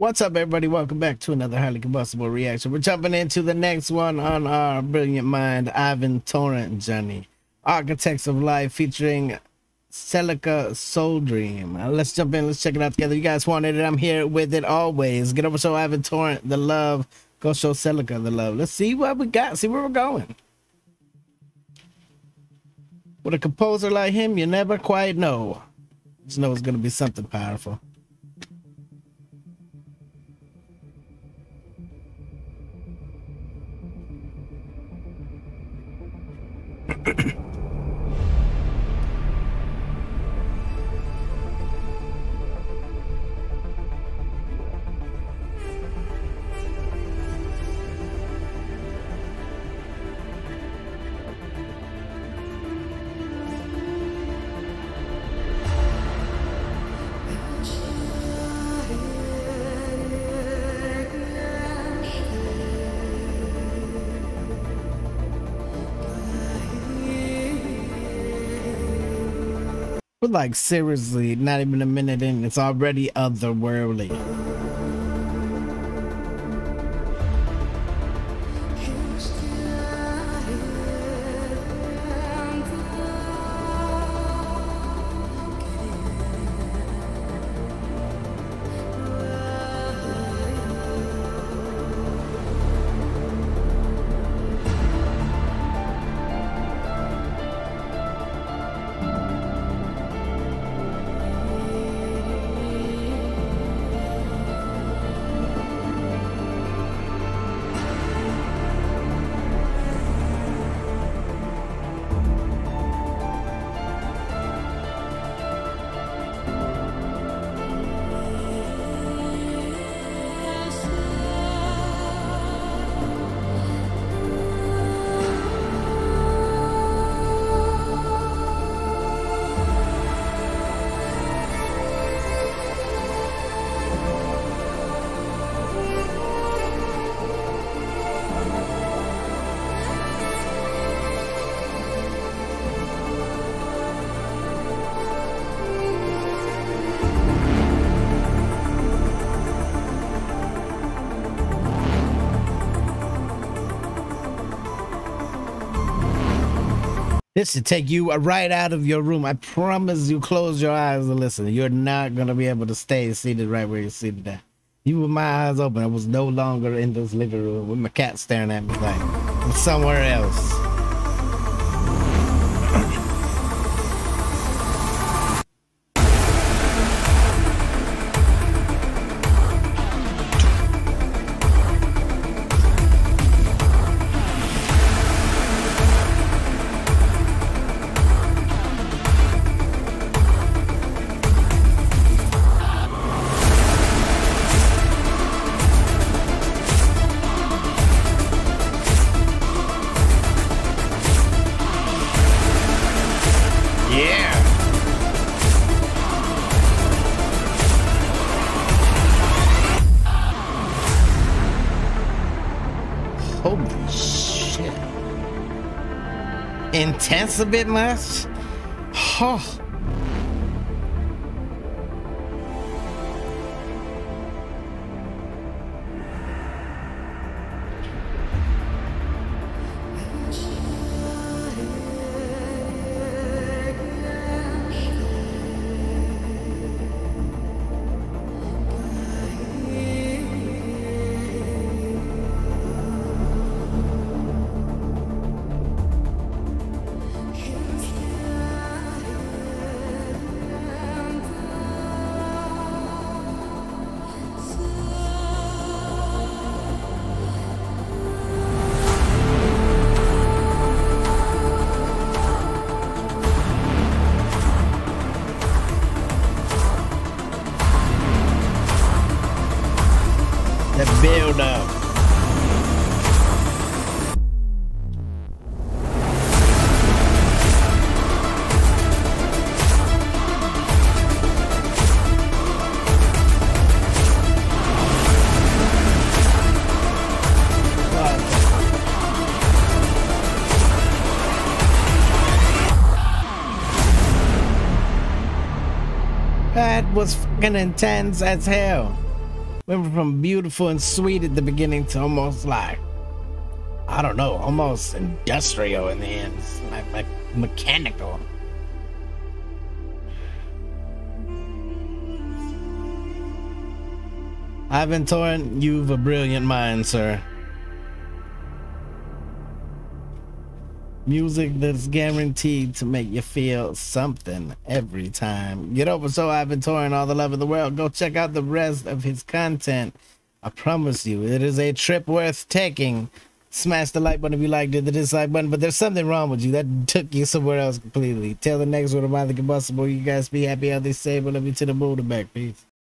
What's up, everybody? Welcome back to another highly combustible reaction. We're jumping into the next one on our brilliant mind, Ivan Torrent journey. Architects of Life featuring Celica Soldream. Uh, let's jump in. Let's check it out together. You guys wanted it. I'm here with it always. Get over show Ivan Torrent the love. Go show Celica the love. Let's see what we got. See where we're going. With a composer like him, you never quite know. Just know it's going to be something powerful. 咳咳 We're like seriously not even a minute in. It's already otherworldly. This should take you right out of your room. I promise you, close your eyes and listen. You're not going to be able to stay seated right where you're seated at. Even with my eyes open, I was no longer in this living room with my cat staring at me like I'm somewhere else. Yeah. Holy shit. Intense a bit much? Oh. The build up. That was fucking intense as hell. Went from beautiful and sweet at the beginning to almost like, I don't know, almost industrial in the end. Like, like mechanical. Ivan Torrent, you've a brilliant mind, sir. Music that's guaranteed to make you feel something every time. Get over so Ivan Torrent all the love of the world. Go check out the rest of his content. I promise you, it is a trip worth taking. Smash the like button if you liked it, the dislike button, but there's something wrong with you. That took you somewhere else completely. Tell the next one about the combustible. You guys be happy, healthy, safe. Love you to the moon and back. Peace.